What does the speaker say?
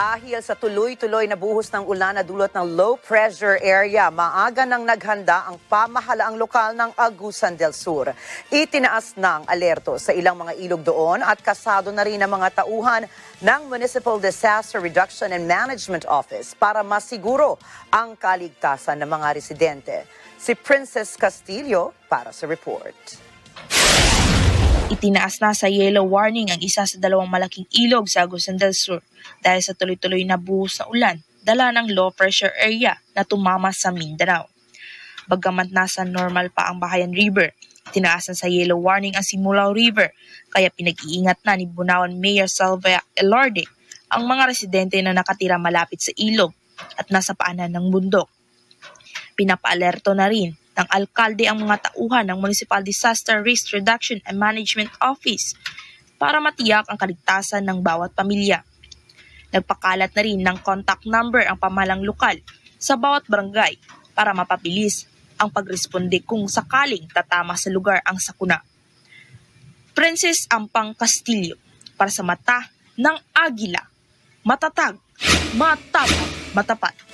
Dahil sa tuloy-tuloy na buhos ng ulan na dulot ng low pressure area, maaga nang naghanda ang pamahalaang lokal ng Agusan del Sur. Itinaas ng alerto sa ilang mga ilog doon at kasado na rin ang mga tauhan ng Municipal Disaster Reduction and Management Office para masiguro ang kaligtasan ng mga residente. Si Princess Castillo para sa report. Itinaas na sa yellow warning ang isa sa dalawang malaking ilog sa Agusan del Sur dahil sa tuloy-tuloy na buhos na ulan dala ng low pressure area na tumama sa Mindanao. Bagamat nasa normal pa ang Bahayan River, tinaasan sa yellow warning ang Simulao River kaya pinag-iingat na ni Bunawan Mayor Salva Elorde ang mga residente na nakatira malapit sa ilog at nasa paanan ng bundok. Pinapaalerto na rin ng alkalde ang mga tauhan ng Municipal Disaster Risk Reduction and Management Office para matiyak ang kaligtasan ng bawat pamilya. Nagpakalat na rin ng contact number ang pamalang lokal sa bawat barangay para mapabilis ang pagresponde kung sakaling tatama sa lugar ang sakuna. Princess Ampang Castillo para sa mata ng Agila. Matatag, matapang, matapat.